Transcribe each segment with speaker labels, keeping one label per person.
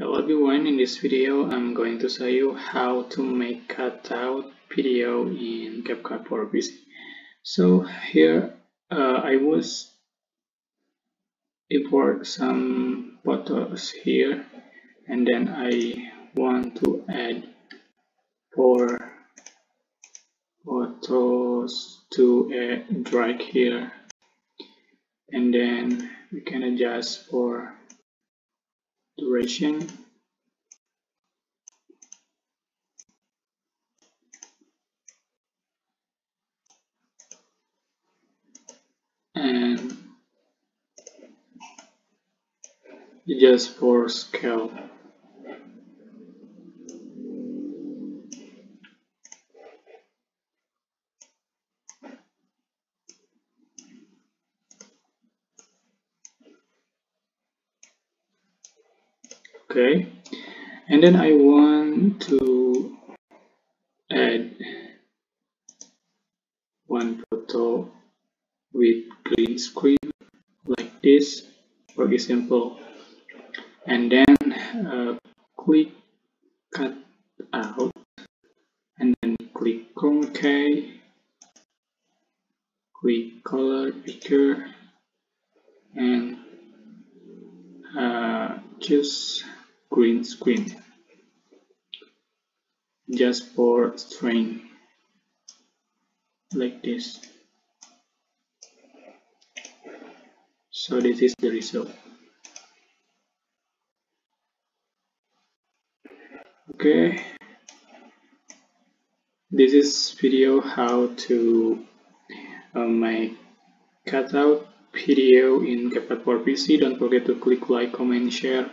Speaker 1: Hello everyone, in this video I'm going to show you how to make cutout video in CapCut for PC. So here uh, I was import some photos here and then I want to add four photos to a drag here and then we can adjust for duration. And just for scale okay. And then I want to add one photo with green screen like this for example. And then uh, click cut out. And then click key click color picker. And uh, choose green screen. Just for string like this. So this is the result. Okay. This is video how to uh, make cutout video in CapCut for PC don't forget to click like comment share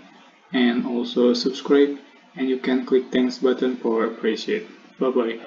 Speaker 1: and also subscribe and you can click thanks button for appreciate. Bye bye